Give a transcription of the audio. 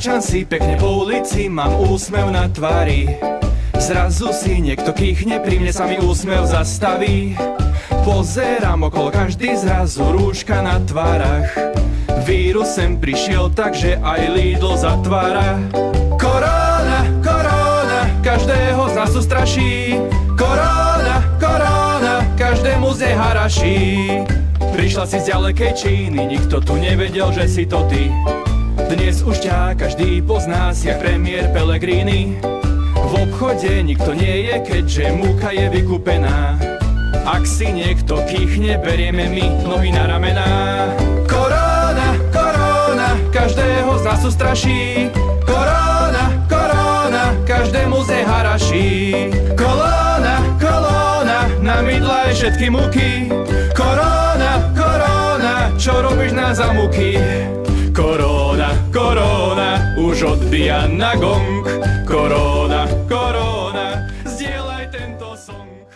Kráčam si pekne po ulici, mám úsmev na tvári Zrazu si niekto kýchne, pri mne sa mi úsmev zastaví. Pozerám okolo každý zrazu rúška na tvárach. Vírus sem prišiel, takže aj Lidl zatvára. Korona, korona, každého z nás straší Korona, korona, každému z haraší Prišla si z ďalekej Číny, nikto tu nevedel, že si to ty Dnes už ťa každý pozná, si premiér Pellegrini v obchode nikto nie je, keďže múka je vykúpená. Ak si niekto kýchne, berieme my nohy na ramená. Korona, korona, každého z nás straší. Korona, korona, každému z nej haraší. Kolóna, kolóna, na mydla je všetky muky. Korona, korona, čo robíš na zamuky? Už odbíja na gong. Korona, korona, zdieľaj tento song.